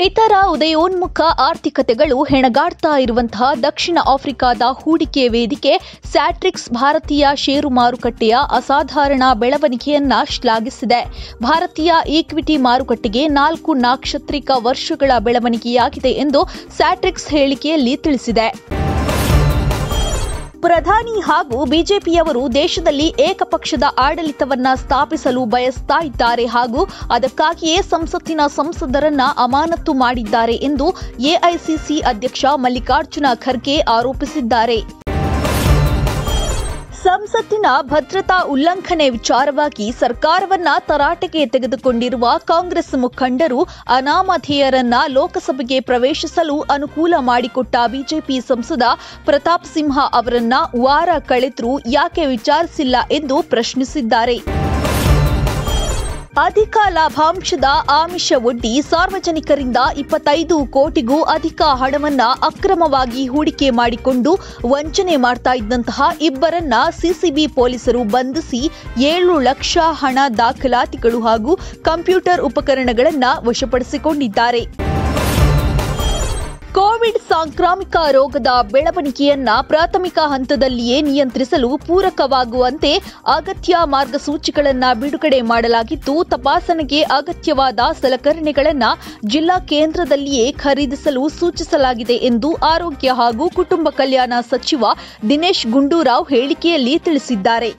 ಇತರ ಉದಯೋನ್ಮುಖ ಆರ್ಥಿಕತೆಗಳು ಹೆಣಗಾಡ್ತಾ ಇರುವಂತಹ ದಕ್ಷಿಣ ಆಫ್ರಿಕಾದ ಹೂಡಿಕೆ ವೇದಿಕೆ ಸ್ಯಾಟ್ರಿಕ್ಸ್ ಭಾರತೀಯ ಷೇರು ಮಾರುಕಟ್ಟೆಯ ಅಸಾಧಾರಣ ಬೆಳವಣಿಗೆಯನ್ನ ಶ್ಲಾಘಿಸಿದೆ. ಭಾರತೀಯ ಈಕ್ವಿಟಿ ಮಾರುಕಟ್ಟೆಗೆ ನಾಲ್ಕು ನಾಕ್ಷತ್ರಿಕ ವರ್ಷಗಳ ಬೆಳವಣಿಗೆಯಾಗಿದೆ ಎಂದು ಸ್ಯಾಟ್ರಿಕ್ಸ್ ಹೇಳಿಕೆಯಲ್ಲಿ ತಿಳಿಸಿದೆ. ಪ್ರಧಾನಿ ಹಾಗೂ ಬಿಜೆಪಿಯವರು ದೇಶದಲ್ಲಿ ಏಕಪಕ್ಷದ ಆಡಳಿತವನ್ನ ಸ್ಥಾಪಿಸಲು ಬಯಸ್ತಾ ಇದ್ದಾರೆ ಹಾಗೂ ಅದಕ್ಕಾಗಿಯೇ ಸಂಸತ್ತಿನ ಸಂಸದರನ್ನ ಅಮಾನತು ಮಾಡಿದ್ದಾರೆ ಎಂದು ಎಐಸಿಸಿ ಅಧ್ಯಕ್ಷ ಮಲ್ಲಿಕಾರ್ಜುನ ಖರ್ಗೆ ಆರೋಪಿಸಿದ್ದಾರೆ. ಸಂಸತ್ತಿನ ಭದ್ರತಾ ಉಲ್ಲಂಘನೆ ವಿಚಾರವಾಗಿ ಸರ್ಕಾರವನ್ನ ತರಾಟೆಗೆ ತೆಗೆದುಕೊಂಡಿರುವ ಕಾಂಗ್ರೆಸ್ ಮುಖಂಡರು ಅನಾಮಧೇಯರನ್ನ ಲೋಕಸಭೆಗೆ ಪ್ರವೇಶಿಸಲು ಅನುಕೂಲ ಮಾಡಿಕೊಟ್ಟ ಬಿಜೆಪಿ ಸಂಸದ ಪ್ರತಾಪ್ ಸಿಂಹ ಅವರನ್ನ ವಾರ ಕಳೆದ್ರೂ ಯಾಕೆ ವಿಚಾರಿಸಿಲ್ಲ ಎಂದು ಪ್ರಶ್ನಿಸಿದ್ದಾರೆ. ಅಧಿಕ ಲಾಭಾಂಶದ ಆಮಿಷ ಒಡ್ಡಿ ಸಾರ್ವಜನಿಕರಿಂದ ಇಪ್ಪತ್ತೈದು ಕೋಟಿಗೂ ಅಧಿಕ ಹಣವನ್ನ ಅಕ್ರಮವಾಗಿ ಹೂಡಿಕೆ ಮಾಡಿಕೊಂಡು ವಂಚನೆ ಮಾಡ್ತಾ ಇದ್ದಂತಹ ಇಬ್ಬರನ್ನ ಸಿಸಿಬಿ ಪೊಲೀಸರು ಬಂಧಿಸಿ ಏಳು ಲಕ್ಷ ಹಣ ದಾಖಲಾತಿಗಳು ಹಾಗೂ ಕಂಪ್ಯೂಟರ್ ಉಪಕರಣಗಳನ್ನ ವಶಪಡಿಸಿಕೊಂಡಿದ್ದಾರೆ. ಕೋವಿಡ್ ಸಾಂಕ್ರಾಮಿಕ ರೋಗದ ಬೆಳವಣಿಗೆಯನ್ನ ಪ್ರಾಥಮಿಕ ಹಂತದಲ್ಲಿಯೇ ನಿಯಂತ್ರಿಸಲು ಪೂರಕವಾಗುವಂತೆ ಅಗತ್ಯ ಮಾರ್ಗಸೂಚಿಗಳನ್ನು ಬಿಡುಗಡೆ ಮಾಡಲಾಗಿದ್ದು, ತಪಾಸಣೆಗೆ ಅಗತ್ಯವಾದ ಸಲಕರಣೆಗಳನ್ನು ಜಿಲ್ಲಾ ಕೇಂದ್ರದಲ್ಲಿಯೇ ಖರೀದಿಸಲು ಸೂಚಿಸಲಾಗಿದೆ ಎಂದು ಆರೋಗ್ಯ ಹಾಗೂ ಕುಟುಂಬ ಕಲ್ಯಾಣ ಸಚಿವ ದಿನೇಶ್ ಗುಂಡೂರಾವ್ ಹೇಳಿಕೆಯಲ್ಲಿ ತಿಳಿಸಿದ್ದಾರೆ.